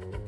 thank you